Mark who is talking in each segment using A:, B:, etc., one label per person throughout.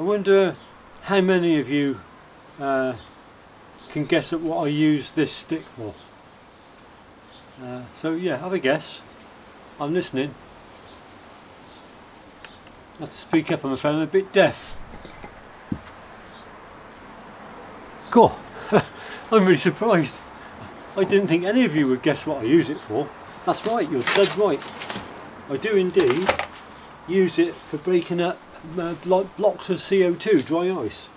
A: I wonder how many of you uh, can guess at what I use this stick for. Uh, so yeah, have a guess. I'm listening. I have to speak up, I'm afraid I'm a bit deaf. Cool. I'm really surprised. I didn't think any of you would guess what I use it for. That's right, you're dead right. I do indeed use it for breaking up uh, blocks of CO2, dry ice.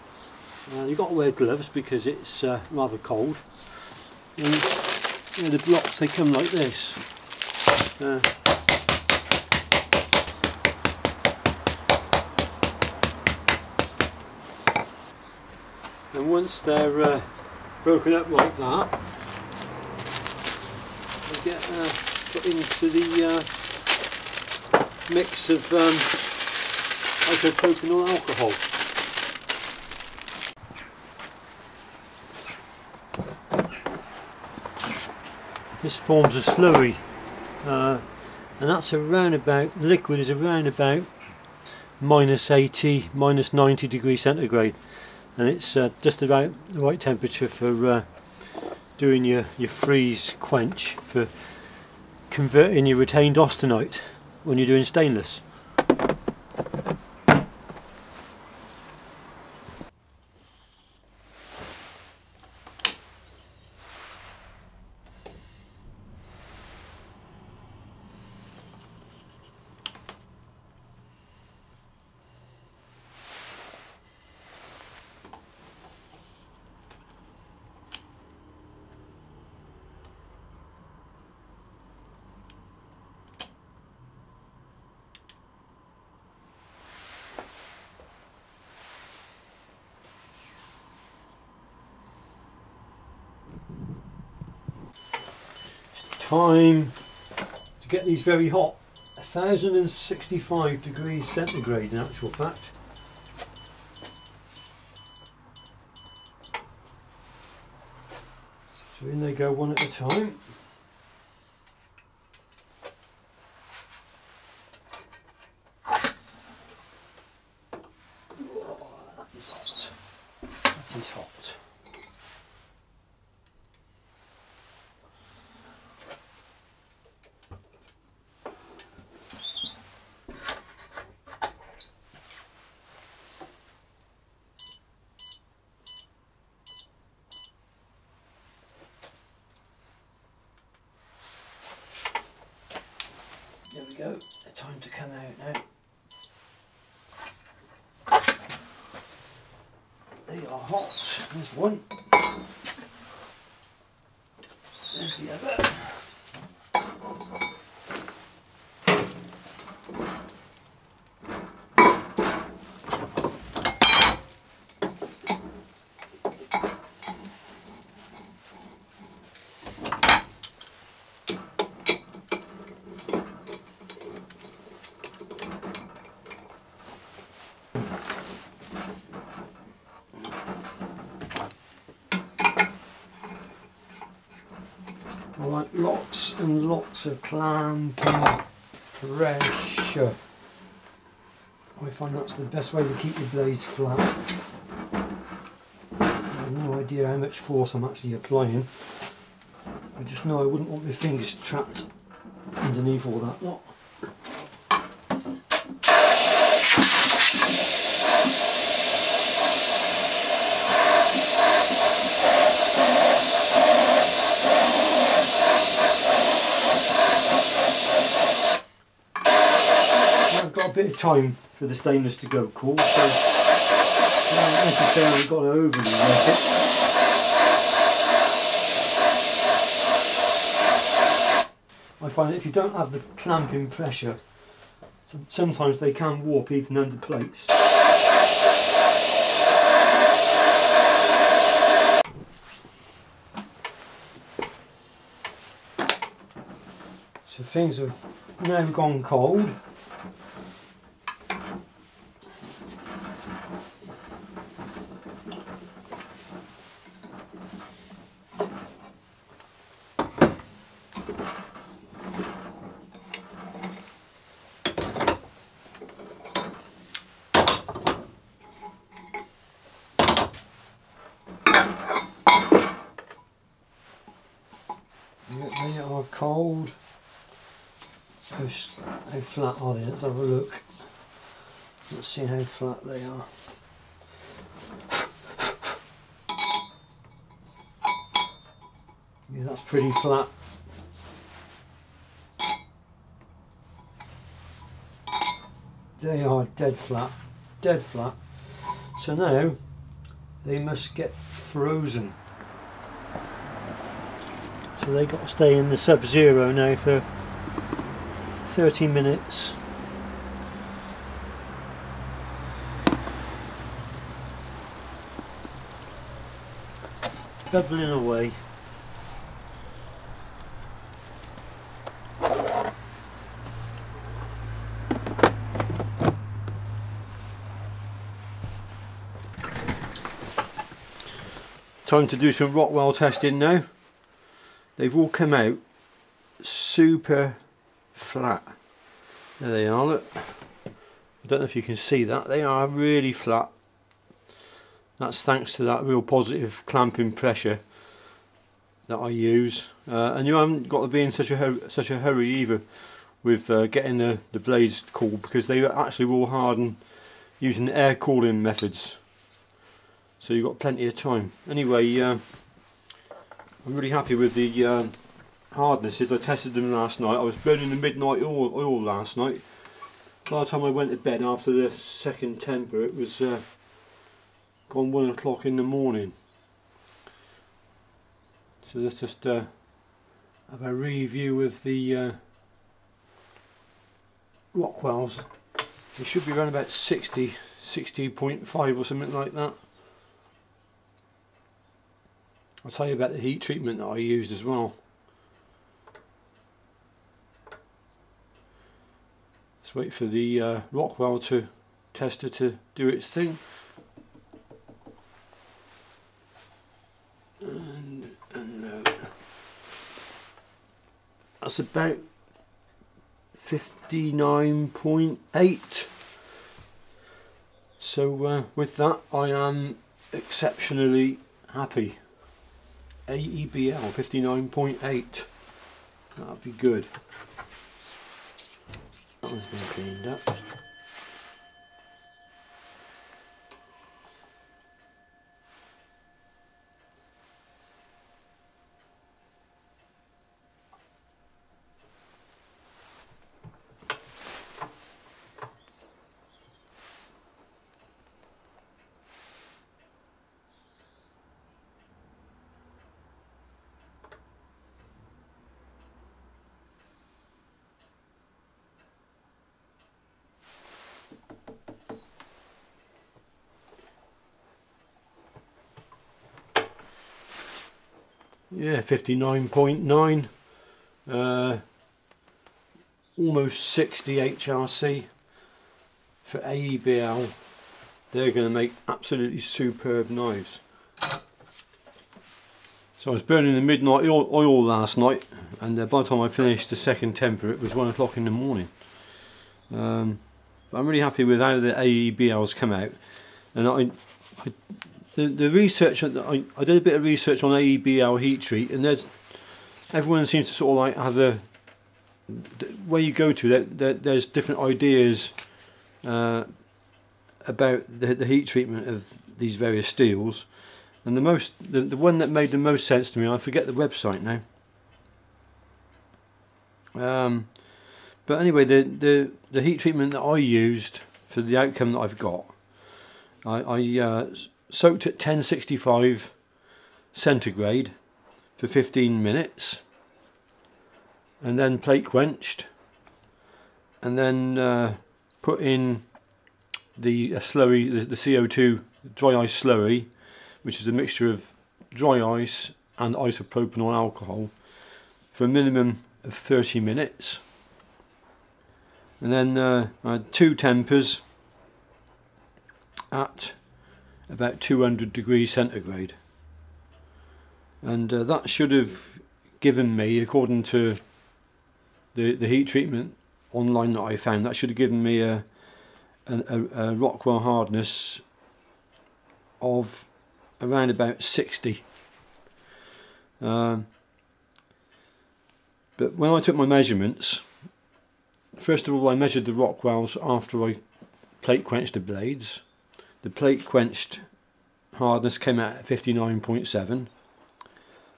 A: Uh, you've got to wear gloves because it's uh, rather cold. And know, the blocks they come like this. Uh, and once they're uh, broken up like that, they get uh, put into the mix of um, isopropyl alcohol. This forms a slurry uh, and that's around about, liquid is around about minus 80, minus 90 degrees centigrade and it's uh, just about the right temperature for uh, doing your, your freeze quench for converting your retained austenite when you're doing stainless. Time to get these very hot. 1065 degrees centigrade in actual fact. So in they go one at a time. we go, time to come out now. They are hot, there's one. There's the other. I want lots and lots of clamping pressure. I find that's the best way to keep your blades flat. I have no idea how much force I'm actually applying. I just know I wouldn't want my fingers trapped underneath all that lot. Bit of time for the stainless to go cool, so not necessarily got to overly wet it. I find that if you don't have the clamping pressure, sometimes they can warp even under plates. So things have now gone cold. Cold. How, how flat are they? Let's have a look. Let's see how flat they are. Yeah, that's pretty flat. They are dead flat, dead flat. So now they must get frozen. So they got to stay in the sub-zero now for 30 minutes. Bubbling away. Time to do some Rockwell testing now. They've all come out super flat. There they are, look. I don't know if you can see that. They are really flat. That's thanks to that real positive clamping pressure that I use. Uh, and you haven't got to be in such a such a hurry either with uh, getting the, the blades cooled because they actually will harden using air cooling methods. So you've got plenty of time. Anyway, uh, I'm really happy with the um, hardnesses. I tested them last night. I was burning the midnight oil, oil last night. By the time I went to bed after the second temper, it was uh, gone one o'clock in the morning. So let's just uh, have a review of the uh, Rockwells. They should be around about 60, 60.5 or something like that. I'll tell you about the heat treatment that I used as well. Let's wait for the uh, Rockwell to tester to do its thing. And, and uh, that's about 59.8. So uh, with that I am exceptionally happy. AEBL 59.8. That'd be good. That one's been cleaned up. Yeah, 59.9. Uh, almost 60 HRC for AEBL. They're going to make absolutely superb knives. So I was burning the midnight oil, last night and uh, by the time I finished the second temper it was one o'clock in the morning. Um, I'm really happy with how the AEBLs come out and I, I the, the research I, I did a bit of research on AEBL heat treat and there's everyone seems to sort of like have a where you go to there, there there's different ideas uh, about the, the heat treatment of these various steels. And the most the, the one that made the most sense to me I forget the website now. Um, but anyway the, the the heat treatment that I used for the outcome that I've got I, I uh, soaked at 1065 centigrade for 15 minutes and then plate quenched and then uh, put in the uh, slurry, the, the CO2 dry ice slurry which is a mixture of dry ice and isopropanol alcohol for a minimum of 30 minutes. And then uh, I had two tempers at about 200 degrees centigrade and uh, that should have given me according to the the heat treatment online that I found that should have given me a a, a Rockwell hardness of around about 60 um, But when I took my measurements, first of all I measured the Rockwells after I plate quenched the blades. The plate quenched hardness came out at 59.7.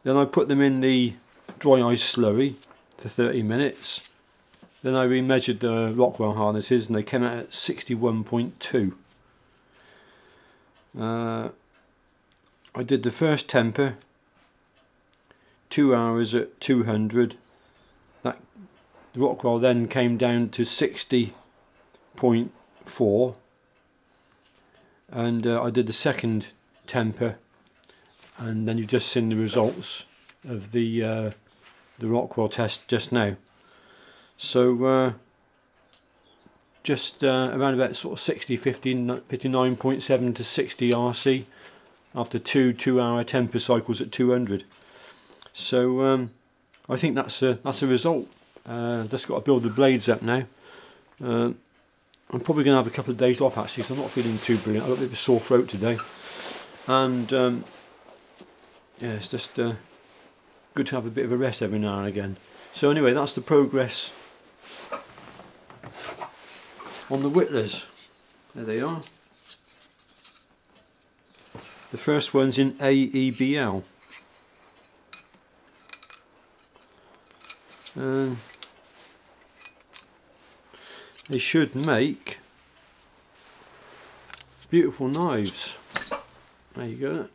A: Then I put them in the dry ice slurry for 30 minutes. Then I remeasured the Rockwell hardnesses and they came out at 61.2. Uh, I did the first temper, two hours at 200. That the Rockwell then came down to 60.4 and uh, I did the second temper. And then you've just seen the results of the uh, the Rockwell test just now. So uh, just uh, around about sort of 60 59.7 to 60 RC after two two hour temper cycles at 200 so um, I think that's a that's a result. Uh, just got to build the blades up now. Uh, I'm probably going to have a couple of days off actually because I'm not feeling too brilliant. I've got a bit of a sore throat today. And um, yeah, it's just uh, good to have a bit of a rest every now and again. So anyway, that's the progress on the Whittlers. There they are. The first one's in AEBL. Um, they should make beautiful knives. There you go.